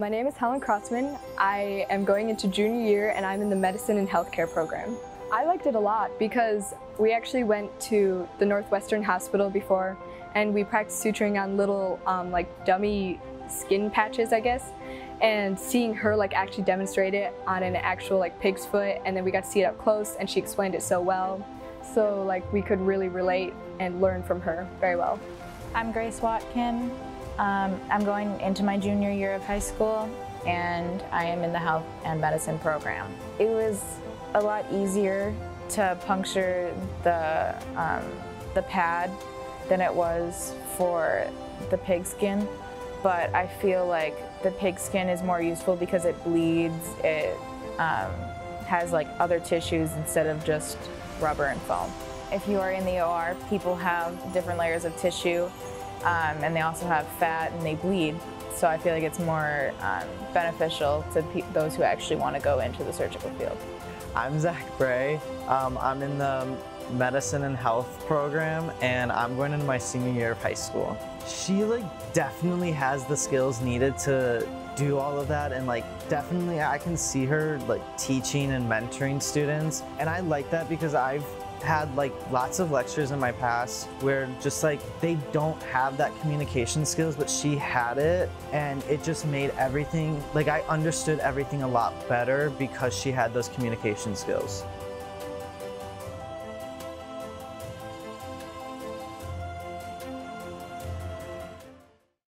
My name is Helen Crossman. I am going into junior year and I'm in the medicine and healthcare program. I liked it a lot because we actually went to the Northwestern Hospital before and we practiced suturing on little um, like dummy skin patches, I guess. And seeing her like actually demonstrate it on an actual like pig's foot and then we got to see it up close and she explained it so well. So like we could really relate and learn from her very well. I'm Grace Watkin. Um, I'm going into my junior year of high school and I am in the health and medicine program. It was a lot easier to puncture the, um, the pad than it was for the pigskin, but I feel like the pigskin is more useful because it bleeds, it um, has like other tissues instead of just rubber and foam. If you are in the OR, people have different layers of tissue um, and they also have fat and they bleed. So I feel like it's more um, beneficial to those who actually want to go into the surgical field. I'm Zach Bray. Um, I'm in the medicine and health program and I'm going into my senior year of high school. She like definitely has the skills needed to do all of that and like definitely I can see her like teaching and mentoring students and I like that because I've had like lots of lectures in my past where just like they don't have that communication skills but she had it and it just made everything like I understood everything a lot better because she had those communication skills.